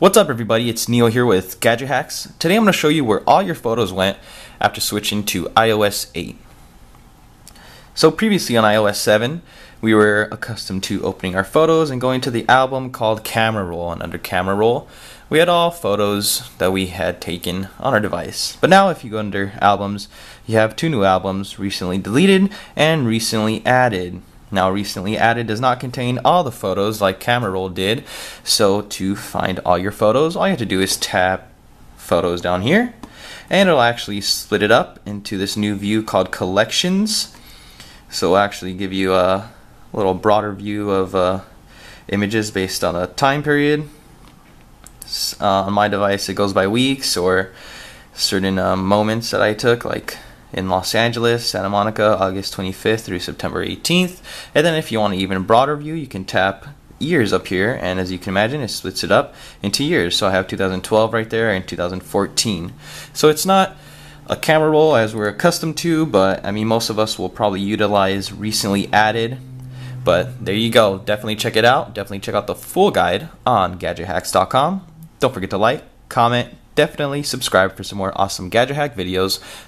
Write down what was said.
What's up everybody, it's Neil here with Gadget Hacks. Today I'm going to show you where all your photos went after switching to iOS 8. So previously on iOS 7, we were accustomed to opening our photos and going to the album called Camera Roll and under Camera Roll we had all photos that we had taken on our device. But now if you go under albums, you have two new albums recently deleted and recently added. Now, recently added does not contain all the photos like Camera Roll did. So, to find all your photos, all you have to do is tap Photos down here, and it'll actually split it up into this new view called Collections. So, it'll actually give you a little broader view of uh, images based on a time period. Uh, on my device, it goes by weeks or certain uh, moments that I took, like in Los Angeles, Santa Monica, August 25th through September 18th. And then if you want an even broader view, you can tap years up here. And as you can imagine it splits it up into years. So I have 2012 right there and 2014 so it's not a camera roll as we're accustomed to but I mean most of us will probably utilize recently added. But there you go. Definitely check it out. Definitely check out the full guide on gadgethacks.com don't forget to like comment definitely subscribe for some more awesome gadget hack videos